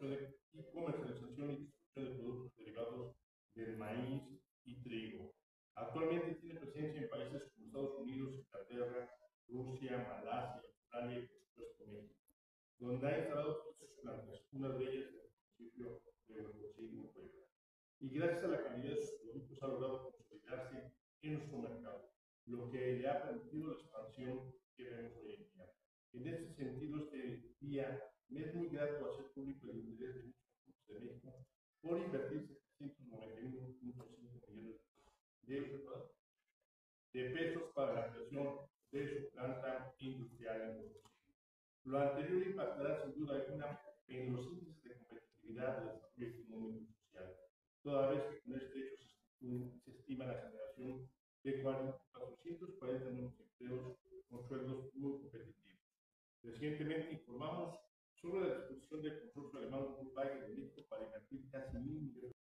y comercialización y distribución de productos derivados del maíz y trigo. Actualmente tiene presencia en países como Estados Unidos, Inglaterra, Rusia, Malasia, Australia y por supuesto México, donde ha instalado sus plantas, unas de ellas en el municipio de Huehuetlán, Puebla. Y gracias a la calidad de sus productos ha logrado consolidarse en nuestro mercado, lo que le ha permitido la expansión que vemos hoy en día. En ese sentido, este día me es muy grato hacer público el interés de muchos puntos de México por invertir 791.5 millones de, de pesos para la creación de su planta industrial en Potosí. Lo anterior impactará sin duda alguna en los índices de competitividad del desarrollo económico y social, toda vez que con este hecho se, se estima la generación de 440 nuevos empleos con sueldos muy competitivos. Recientemente informamos sobre la disposición del consorcio alemán